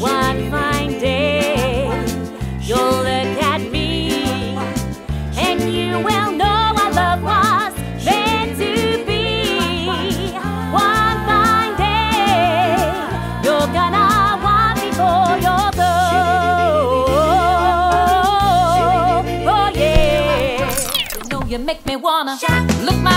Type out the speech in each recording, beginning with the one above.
One fine day, you'll look at me, and you will know our love was meant to be. One fine day, you're gonna want me for your. Oh know you make me wanna look.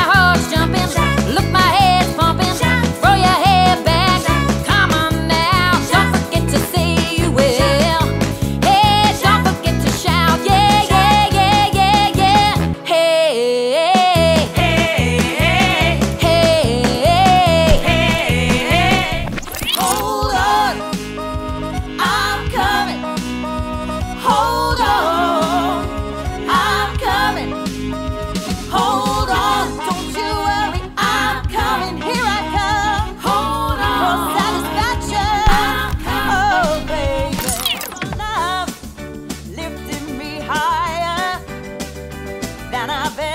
and I've been